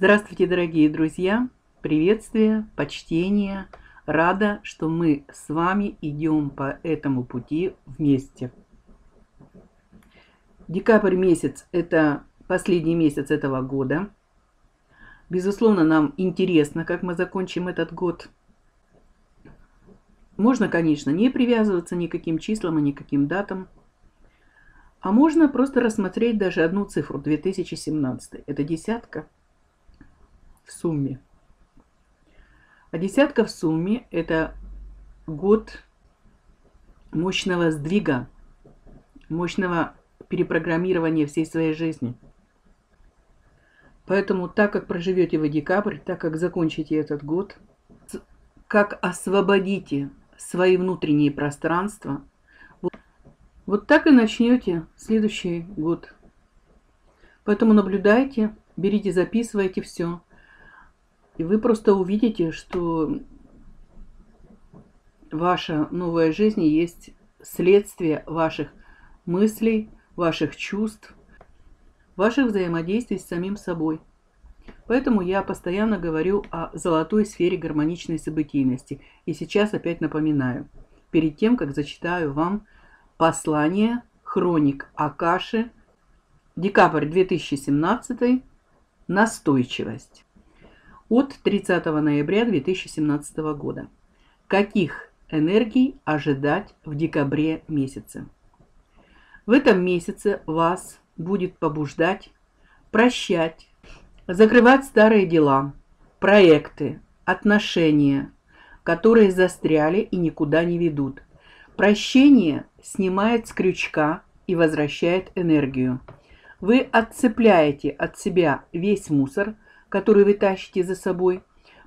Здравствуйте, дорогие друзья! Приветствие, почтение. Рада, что мы с вами идем по этому пути вместе. Декабрь месяц – это последний месяц этого года. Безусловно, нам интересно, как мы закончим этот год. Можно, конечно, не привязываться никаким числам и никаким датам. А можно просто рассмотреть даже одну цифру – 2017. Это десятка – сумме. А десятка в сумме – это год мощного сдвига, мощного перепрограммирования всей своей жизни. Поэтому так как проживете вы декабрь, так как закончите этот год, как освободите свои внутренние пространства, вот, вот так и начнете следующий год. Поэтому наблюдайте, берите, записывайте все. И вы просто увидите, что ваша новая жизнь есть следствие ваших мыслей, ваших чувств, ваших взаимодействий с самим собой. Поэтому я постоянно говорю о золотой сфере гармоничной событийности. И сейчас опять напоминаю, перед тем, как зачитаю вам послание хроник Акаши, декабрь 2017, настойчивость от 30 ноября 2017 года. Каких энергий ожидать в декабре месяце? В этом месяце вас будет побуждать прощать, закрывать старые дела, проекты, отношения, которые застряли и никуда не ведут. Прощение снимает с крючка и возвращает энергию. Вы отцепляете от себя весь мусор – который вы тащите за собой.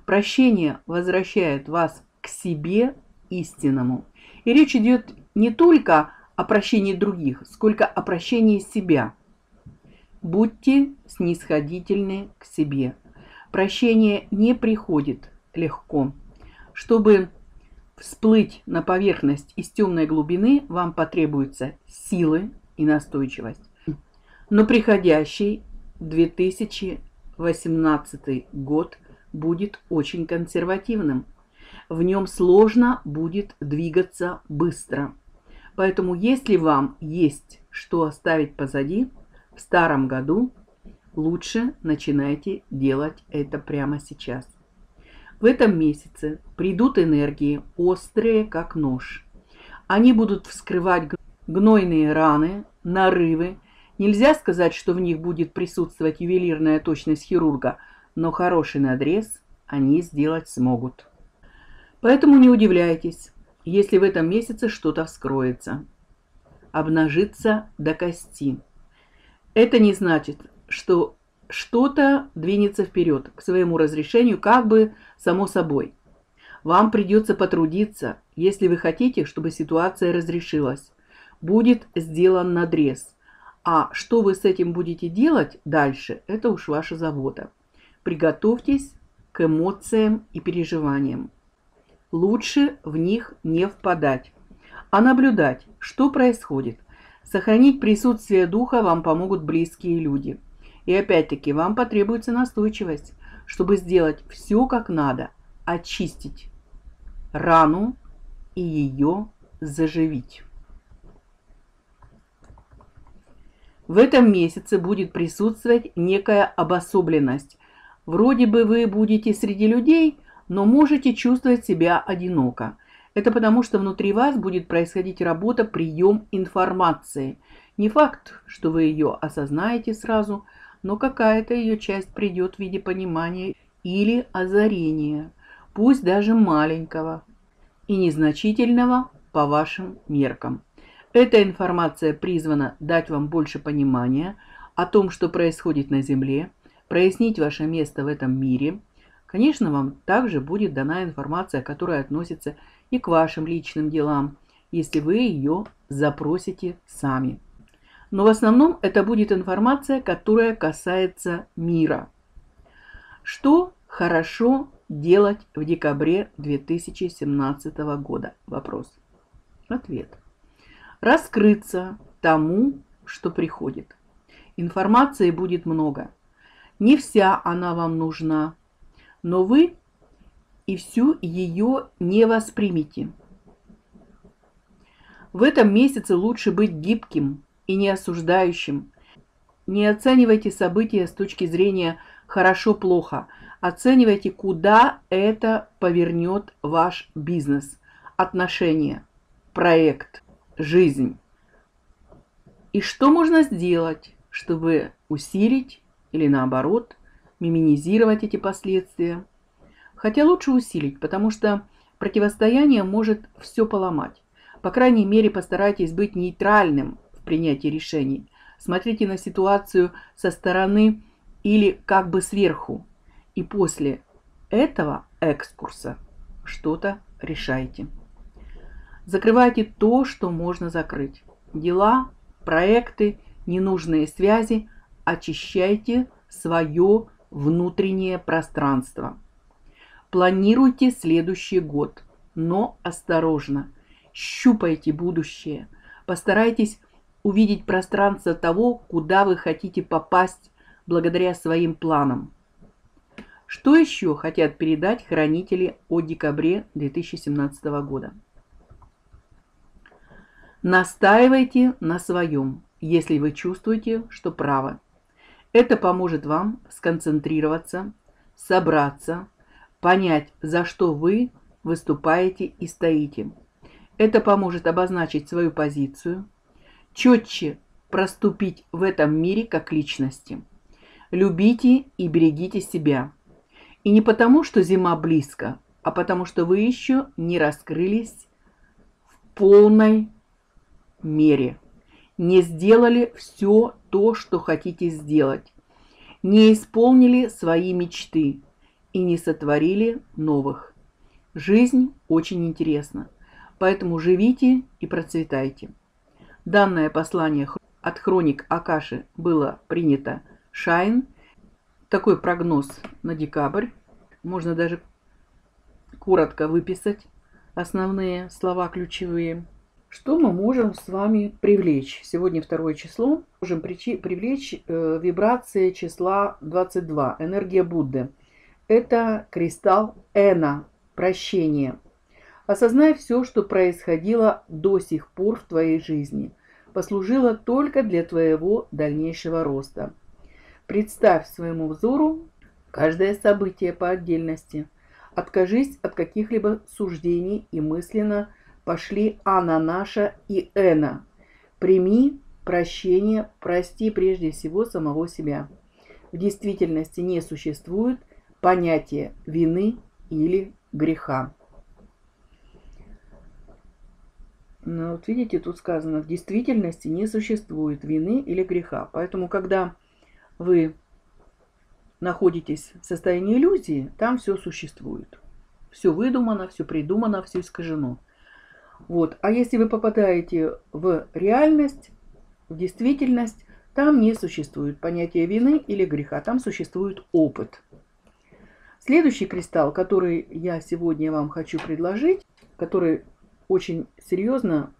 Прощение возвращает вас к себе истинному. И речь идет не только о прощении других, сколько о прощении себя. Будьте снисходительны к себе. Прощение не приходит легко. Чтобы всплыть на поверхность из темной глубины, вам потребуются силы и настойчивость. Но приходящий 2000 18 год будет очень консервативным. В нем сложно будет двигаться быстро. Поэтому если вам есть что оставить позади, в старом году лучше начинайте делать это прямо сейчас. В этом месяце придут энергии острые, как нож. Они будут вскрывать гнойные раны, нарывы, Нельзя сказать, что в них будет присутствовать ювелирная точность хирурга, но хороший надрез они сделать смогут. Поэтому не удивляйтесь, если в этом месяце что-то вскроется. Обнажится до кости. Это не значит, что что-то двинется вперед к своему разрешению как бы само собой. Вам придется потрудиться, если вы хотите, чтобы ситуация разрешилась. Будет сделан надрез – а что вы с этим будете делать дальше, это уж ваша забота. Приготовьтесь к эмоциям и переживаниям. Лучше в них не впадать, а наблюдать, что происходит. Сохранить присутствие духа вам помогут близкие люди. И опять-таки вам потребуется настойчивость, чтобы сделать все как надо, очистить рану и ее заживить. В этом месяце будет присутствовать некая обособленность. Вроде бы вы будете среди людей, но можете чувствовать себя одиноко. Это потому, что внутри вас будет происходить работа прием информации. Не факт, что вы ее осознаете сразу, но какая-то ее часть придет в виде понимания или озарения, пусть даже маленького и незначительного по вашим меркам. Эта информация призвана дать вам больше понимания о том, что происходит на Земле, прояснить ваше место в этом мире. Конечно, вам также будет дана информация, которая относится и к вашим личным делам, если вы ее запросите сами. Но в основном это будет информация, которая касается мира. Что хорошо делать в декабре 2017 года? Вопрос. Ответ раскрыться тому, что приходит. Информации будет много. Не вся она вам нужна, но вы и всю ее не воспримете. В этом месяце лучше быть гибким и не осуждающим. Не оценивайте события с точки зрения хорошо-плохо. Оценивайте, куда это повернет ваш бизнес, отношения, проект, жизнь. И что можно сделать, чтобы усилить или наоборот минимизировать эти последствия? Хотя лучше усилить, потому что противостояние может все поломать. По крайней мере, постарайтесь быть нейтральным в принятии решений. Смотрите на ситуацию со стороны или как бы сверху. И после этого экскурса что-то решайте. Закрывайте то, что можно закрыть. Дела, проекты, ненужные связи. Очищайте свое внутреннее пространство. Планируйте следующий год, но осторожно. Щупайте будущее. Постарайтесь увидеть пространство того, куда вы хотите попасть благодаря своим планам. Что еще хотят передать хранители о декабре 2017 года? Настаивайте на своем, если вы чувствуете, что правы. Это поможет вам сконцентрироваться, собраться, понять, за что вы выступаете и стоите. Это поможет обозначить свою позицию, четче проступить в этом мире как личности. Любите и берегите себя. И не потому, что зима близко, а потому что вы еще не раскрылись в полной мере. Не сделали все то, что хотите сделать. Не исполнили свои мечты и не сотворили новых. Жизнь очень интересна, поэтому живите и процветайте. Данное послание от хроник Акаши было принято Шайн. Такой прогноз на декабрь. Можно даже коротко выписать основные слова ключевые. Что мы можем с вами привлечь? Сегодня второе число. Можем привлечь э, вибрации числа 22, энергия Будды. Это кристалл Эна, прощение. Осознай все, что происходило до сих пор в твоей жизни, послужило только для твоего дальнейшего роста. Представь своему взору каждое событие по отдельности. Откажись от каких-либо суждений и мысленно – пошли Анна наша и Эна. Прими прощение, прости прежде всего самого себя. В действительности не существует понятия вины или греха. Ну, вот видите, тут сказано, в действительности не существует вины или греха. Поэтому, когда вы находитесь в состоянии иллюзии, там все существует. Все выдумано, все придумано, все искажено. Вот. А если вы попадаете в реальность, в действительность, там не существует понятия вины или греха, там существует опыт. Следующий кристалл, который я сегодня вам хочу предложить, который очень серьезно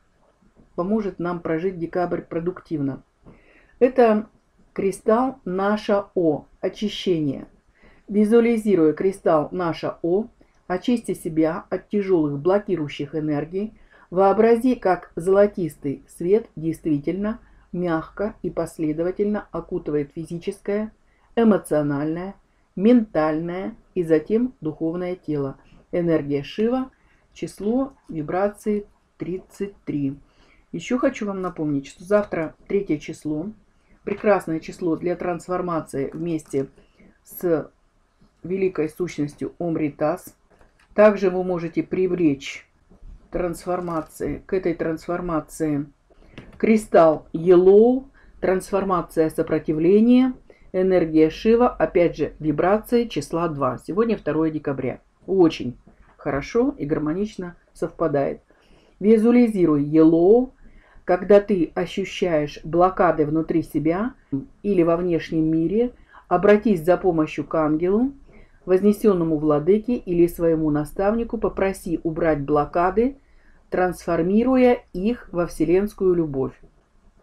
поможет нам прожить декабрь продуктивно. Это кристалл наша О, очищение. Визуализируя кристалл наша О, очисти себя от тяжелых блокирующих энергий, Вообрази, как золотистый свет действительно мягко и последовательно окутывает физическое, эмоциональное, ментальное и затем духовное тело. Энергия Шива, число вибрации 33. Еще хочу вам напомнить, что завтра третье число, прекрасное число для трансформации вместе с великой сущностью Омритас. Также вы можете привлечь трансформации, к этой трансформации кристалл Yellow, трансформация сопротивления, энергия Шива, опять же, вибрации числа 2. Сегодня 2 декабря. Очень хорошо и гармонично совпадает. Визуализируй Yellow, когда ты ощущаешь блокады внутри себя или во внешнем мире, обратись за помощью к ангелу, вознесенному владыке или своему наставнику, попроси убрать блокады, трансформируя их во вселенскую любовь.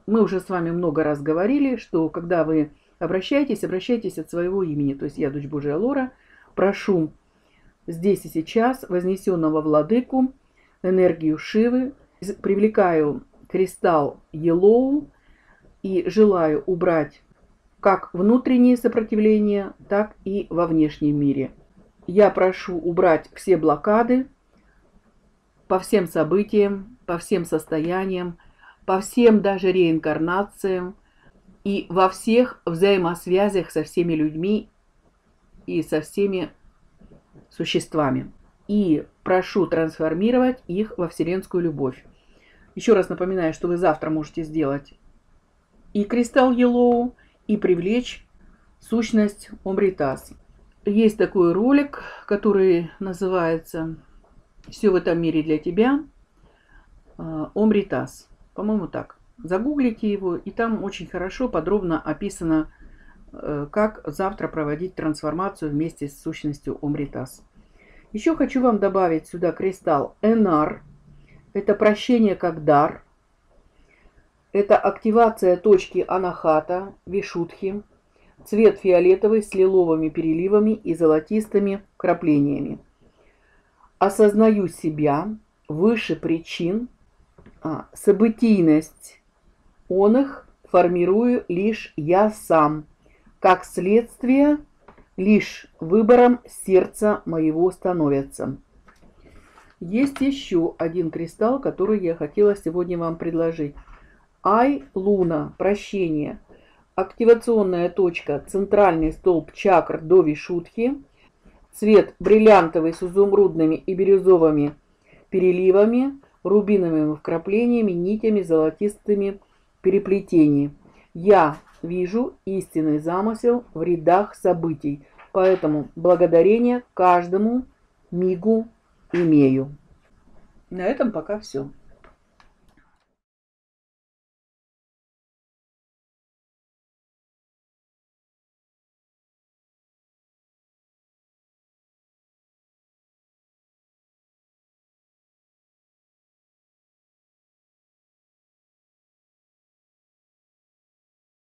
Мы уже с вами много раз говорили, что когда вы Обращайтесь, обращайтесь от своего имени. То есть я, дочь Божия Лора, прошу здесь и сейчас вознесенного владыку, энергию Шивы, привлекаю кристалл Елоу и желаю убрать как внутреннее сопротивление, так и во внешнем мире. Я прошу убрать все блокады по всем событиям, по всем состояниям, по всем даже реинкарнациям и во всех взаимосвязях со всеми людьми и со всеми существами. И прошу трансформировать их во вселенскую любовь. Еще раз напоминаю, что вы завтра можете сделать и кристалл Yellow, и привлечь сущность Омритас. Есть такой ролик, который называется «Все в этом мире для тебя» Омритас. По-моему, так. Загуглите его, и там очень хорошо, подробно описано, э, как завтра проводить трансформацию вместе с сущностью Омритас. Еще хочу вам добавить сюда кристалл Энар. Это прощение как дар – это активация точки анахата, вишутхи, цвет фиолетовый с лиловыми переливами и золотистыми краплениями. Осознаю себя выше причин, а, событийность он их формирую лишь я сам, как следствие лишь выбором сердца моего становятся. Есть еще один кристалл, который я хотела сегодня вам предложить. Ай, Луна, прощение. Активационная точка, центральный столб чакр до Вишудхи. Цвет бриллиантовый с изумрудными и бирюзовыми переливами, рубиновыми вкраплениями, нитями, золотистыми переплетениями. Я вижу истинный замысел в рядах событий, поэтому благодарение каждому мигу имею. На этом пока все.